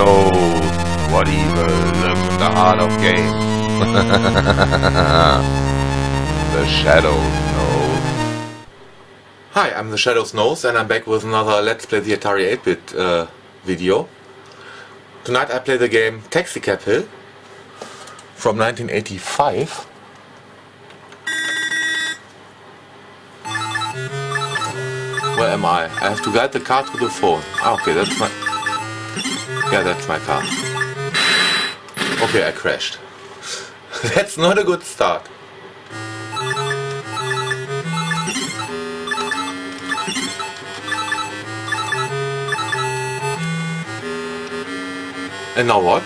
knows what evil in the heart of games. the Shadows knows. Hi, I'm the Shadows Nose and I'm back with another Let's Play the Atari 8-bit uh, video. Tonight I play the game Taxicab Hill from 1985. Where am I? I have to guide the car to the phone. Ah, okay, that's my... Yeah, that's my car. Okay, I crashed. that's not a good start. And now what?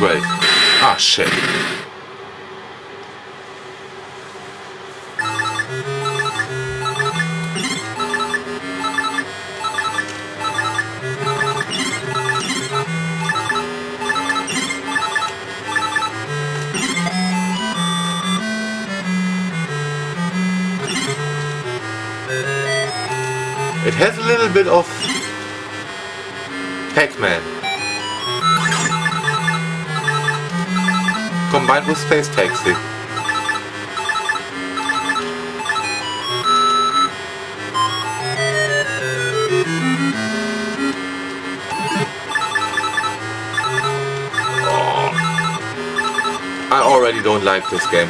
Great. Ah, shit. It has a little bit of Pac-Man. Combined with Space Taxi. I already don't like this game.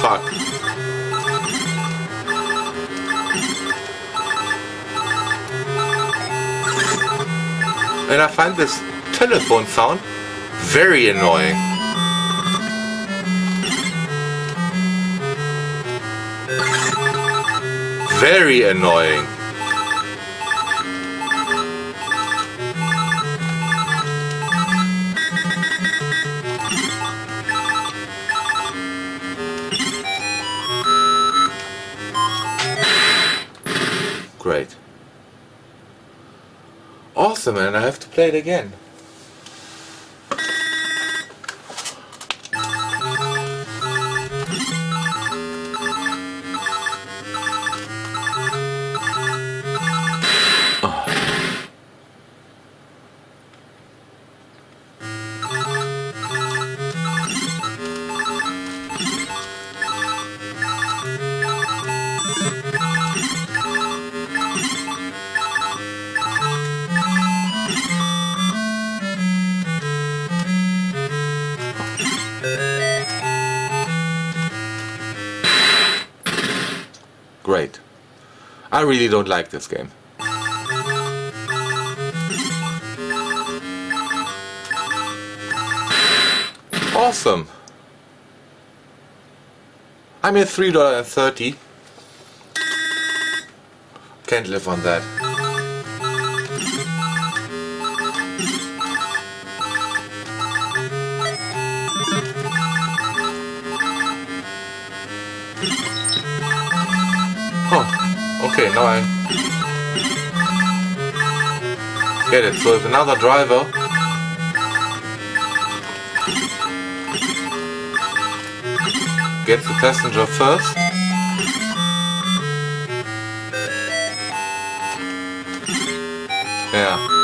Fuck? And I find this telephone sound very annoying. Very annoying. Awesome, and I have to play it again. Great. I really don't like this game. Awesome. I made $3.30. Can't live on that. I get it. So if another driver gets the passenger first, yeah.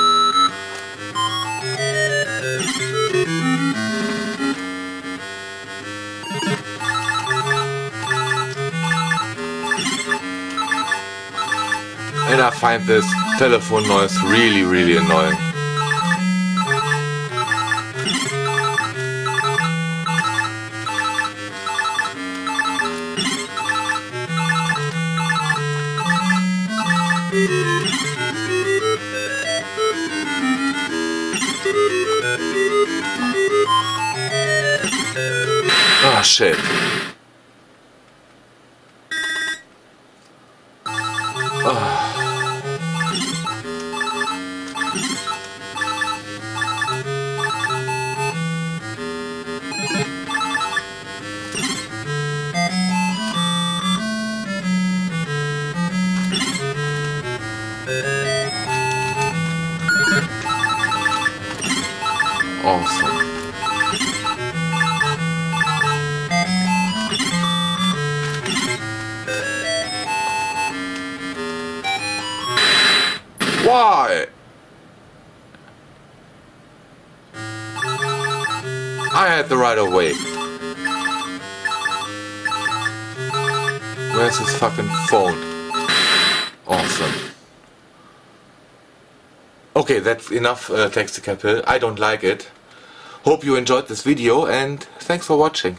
And I find this telephone noise really, really annoying. Ah, shit. Awesome. Why? I had the right of way. Where's his fucking phone? Awesome. Okay, that's enough uh, Taxicab Hill. I don't like it. Hope you enjoyed this video and thanks for watching.